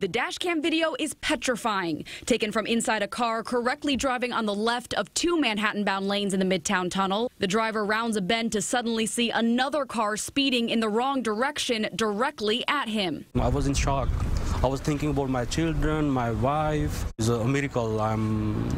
The dashcam video is petrifying, taken from inside a car correctly driving on the left of two Manhattan-bound lanes in the Midtown Tunnel. The driver rounds a bend to suddenly see another car speeding in the wrong direction directly at him. I was in shock. I was thinking about my children, my wife. It's a miracle I'm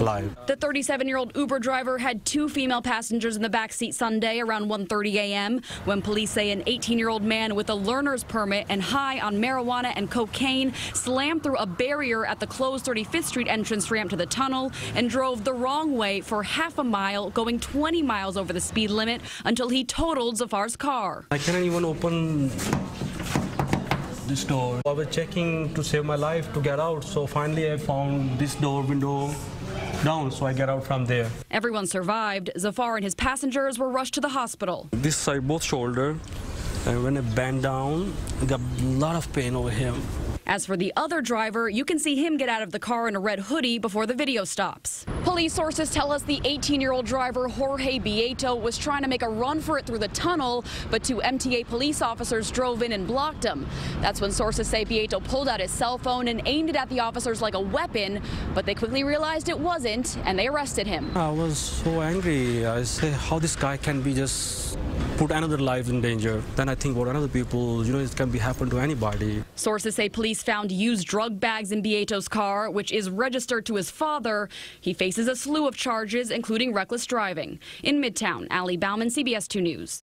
alive. The 37-year-old Uber driver had two female passengers in the back seat Sunday around 1:30 a.m. when police say an 18-year-old man with a learner's permit and high on marijuana and cocaine slammed through a barrier at the closed 35th Street entrance ramp to the tunnel and drove the wrong way for half a mile, going 20 miles over the speed limit until he totaled Zafar's car. I can't even open this door. I was checking to save my life to get out, so finally I found this door window down, so I get out from there. Everyone survived. Zafar and his passengers were rushed to the hospital. This side, both shoulder, and when I bend down, I got a lot of pain over here. As for the other driver, you can see him get out of the car in a red hoodie before the video stops. Police sources tell us the 18-year-old driver Jorge Bieto was trying to make a run for it through the tunnel, but two MTA police officers drove in and blocked him. That's when sources say Bieto pulled out his cell phone and aimed it at the officers like a weapon, but they quickly realized it wasn't, and they arrested him. I was so angry. I say how this guy can be just put another life in danger. Then I think about another people, you know, it can be happen to anybody. Sources say police found used drug bags in Bieto's car, which is registered to his father. He faces a slew of charges, including reckless driving. In Midtown, Ali Bauman, CBS 2 News.